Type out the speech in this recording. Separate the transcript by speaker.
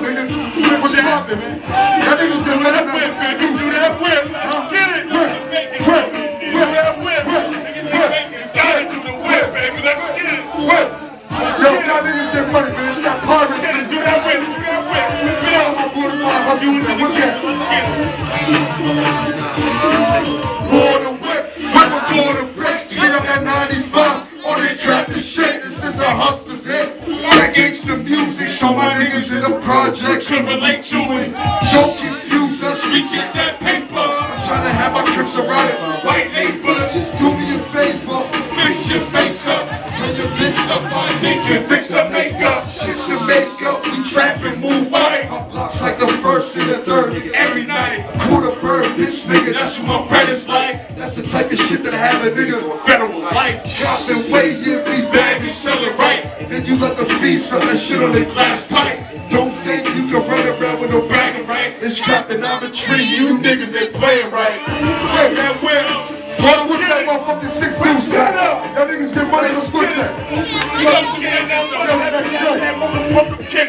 Speaker 1: up, niggas. What's poppin', man? Y'all niggas
Speaker 2: Do that whip, baby. Do that whip. Get it.
Speaker 1: Whip,
Speaker 2: Do that whip. Gotta do the whip, baby. Let's get it.
Speaker 1: whip. Yo, y'all niggas get money, man. It's got cars
Speaker 2: Let's get it. Do that whip. Do that whip.
Speaker 1: Get on my 45 hustle.
Speaker 2: You was in the
Speaker 1: What's
Speaker 2: Let's get it.
Speaker 1: For the whip, whip for the brick. Get up that 95 on this trapping shit. This is a hustler's That gangsta music. Show my niggas in the projects
Speaker 2: Could relate to it.
Speaker 1: Don't confuse us.
Speaker 2: We get that paper.
Speaker 1: I'm trying to have my trips around it.
Speaker 2: White neighbors.
Speaker 1: Do me a favor.
Speaker 2: Fix your face up.
Speaker 1: Tell your bitch.
Speaker 2: I think you fix the makeup.
Speaker 1: Fix your makeup. We trap and move right. My blocks like the first and the third. Nigga,
Speaker 2: Every night.
Speaker 1: A Quarter bird, bitch, nigga.
Speaker 2: That's what my bread is like.
Speaker 1: that's the type of shit that I have a nigga.
Speaker 2: Federal life.
Speaker 1: Dropping yeah, we you let the feed suck that shit on the glass pipe. Don't think you can run around with no bragging rights. It's trapping out the tree. You niggas ain't playing right. Hey, that whip. What what's that motherfucking six deuce?
Speaker 2: Get up.
Speaker 1: Y'all niggas get money. Let's put that.
Speaker 2: Gotta get that. That motherfucker kick.